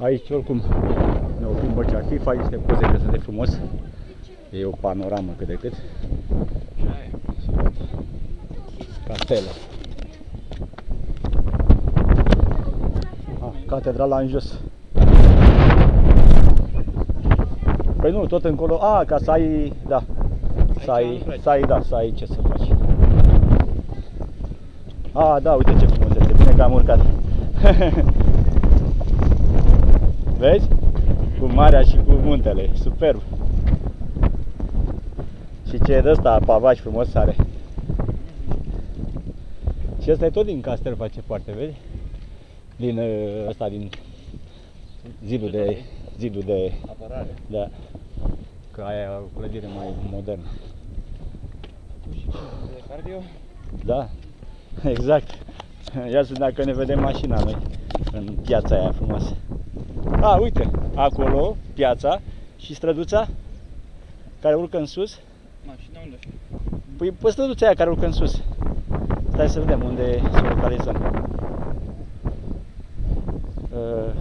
Aici oricum ne oprim Băcea FIFA, este poze că sunt de frumos. E o panoramă cât de cât. Castelă. Ah, catedrala în jos. Păi nu, tot încolo. A, ca să ai, da. Să ai, să ai, da, să ai ce să faci. A, da, uite ce frumos este. Bine că am urcat. Vezi? Cu marea și cu muntele. Superb. Și ce de ăsta pavaj frumos are. Și ăsta e tot din castel face parte, vezi? Din ă, ăsta, din zidul de, zidul de, Apărare. da. Că aia e o clădire mai modernă. De cardio. Da, exact. Ia să dacă ne vedem mașina noi în piața aia frumoasă. A, uite, acolo piața și străduța care urcă în sus. Mașina unde? Păi pe străduța aia care urcă în sus. Stai să vedem unde să o localizăm. Uh,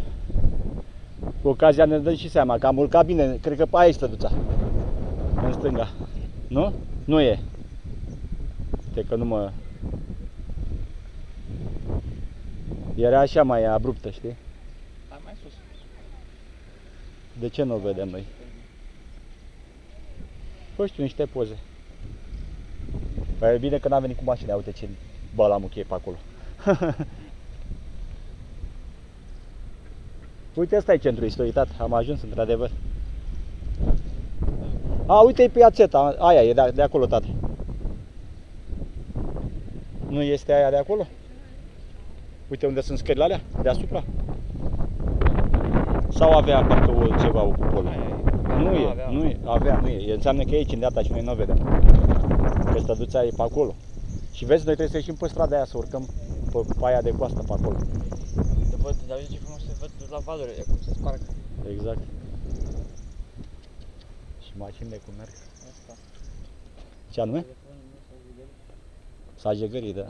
cu ocazia ne dăm și seama că am urcat bine, cred că pe aia e străduța. În stânga. Nu? Nu e. Uite că nu mă... Era așa mai abruptă, știi? Hai mai sus. De ce nu o vedem noi? Păi știu, niște poze. Păi e bine că n-am venit cu mașina, uite ce balamuc e pe acolo. uite, ăsta e centrul istoric, tată. am ajuns într-adevăr. A, uite e piațeta, aia e de, de acolo, tată. Nu este aia de acolo? Uite unde sunt scările alea, deasupra. Sau avea parcă o, ceva o cupolă? Aia e. Nu e, avea. nu e, avea, nu e. Înseamnă că e aici în data și noi nu o vedem. Că stăduța e pe acolo. Și vezi, noi trebuie să ieșim pe strada aia, să urcăm pe paia de coastă pe acolo. Te văd, dar uite ce frumos se văd la valuri, cum se sparg. Exact. Și mașinile cum merg. Asta. Ce anume? Sajegării, da.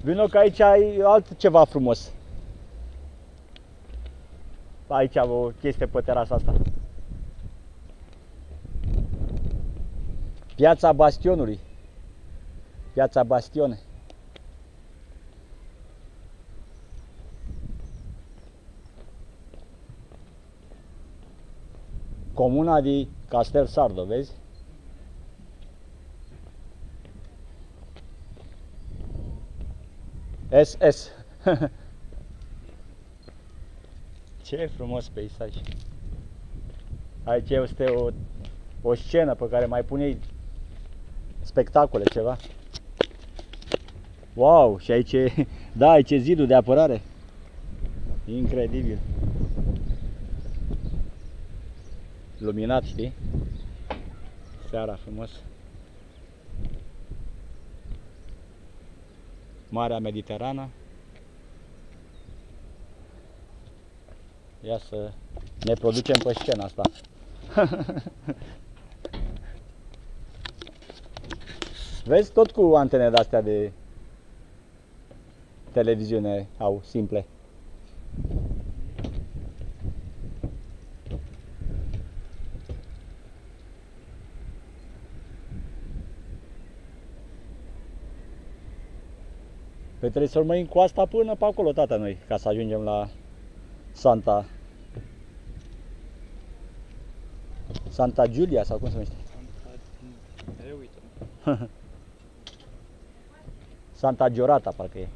Vino că aici ai altceva frumos. Aici am o chestie pe terasa asta. Piața Bastionului. Piața Bastione. Comuna di Castel Sardo, vezi? SS. Ce frumos peisaj. Aici este o, o scenă pe care mai punei spectacole, ceva. Wow, și aici e, da, aici e zidul de apărare. Incredibil. Luminat, știi? Seara frumos. Marea Mediterană. Ia să ne producem pe scena asta. Vezi, tot cu antene de-astea de televiziune au simple. Păi trebuie să urmărim cu asta până pe acolo, tata, noi, ca să ajungem la Santa Santa Giulia sau cum se numește? Santa... Eu uită. Santa Giorata parcă e.